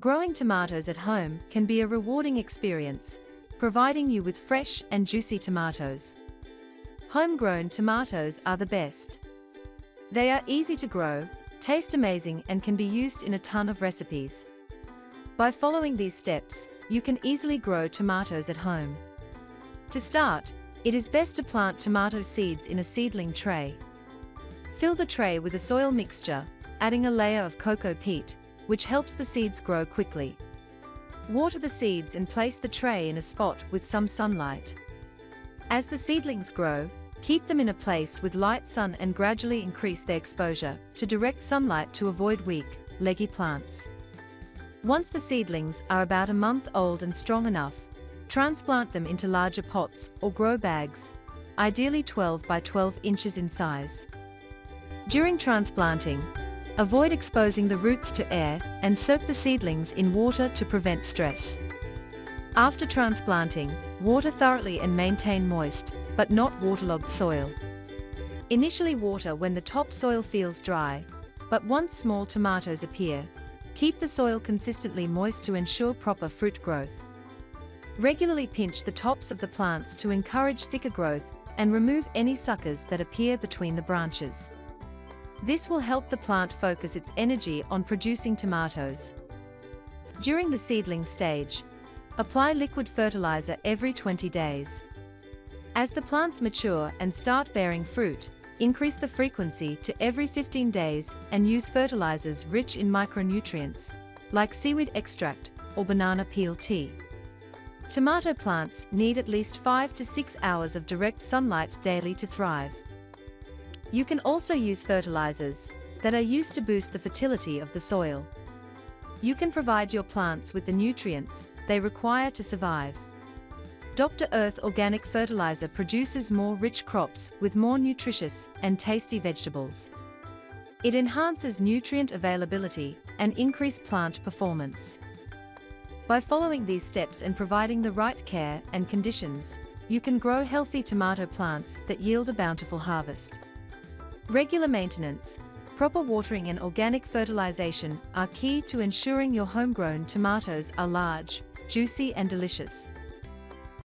Growing tomatoes at home can be a rewarding experience, providing you with fresh and juicy tomatoes. Homegrown tomatoes are the best. They are easy to grow, taste amazing and can be used in a ton of recipes. By following these steps, you can easily grow tomatoes at home. To start, it is best to plant tomato seeds in a seedling tray. Fill the tray with a soil mixture, adding a layer of coco peat, which helps the seeds grow quickly. Water the seeds and place the tray in a spot with some sunlight. As the seedlings grow, keep them in a place with light sun and gradually increase their exposure to direct sunlight to avoid weak, leggy plants. Once the seedlings are about a month old and strong enough, transplant them into larger pots or grow bags, ideally 12 by 12 inches in size. During transplanting, Avoid exposing the roots to air and soak the seedlings in water to prevent stress. After transplanting, water thoroughly and maintain moist, but not waterlogged soil. Initially water when the top soil feels dry, but once small tomatoes appear, keep the soil consistently moist to ensure proper fruit growth. Regularly pinch the tops of the plants to encourage thicker growth and remove any suckers that appear between the branches. This will help the plant focus its energy on producing tomatoes. During the seedling stage, apply liquid fertilizer every 20 days. As the plants mature and start bearing fruit, increase the frequency to every 15 days and use fertilizers rich in micronutrients, like seaweed extract or banana peel tea. Tomato plants need at least 5 to 6 hours of direct sunlight daily to thrive. You can also use fertilizers that are used to boost the fertility of the soil. You can provide your plants with the nutrients they require to survive. Dr. Earth Organic Fertilizer produces more rich crops with more nutritious and tasty vegetables. It enhances nutrient availability and increase plant performance. By following these steps and providing the right care and conditions, you can grow healthy tomato plants that yield a bountiful harvest. Regular maintenance, proper watering and organic fertilization are key to ensuring your homegrown tomatoes are large, juicy and delicious.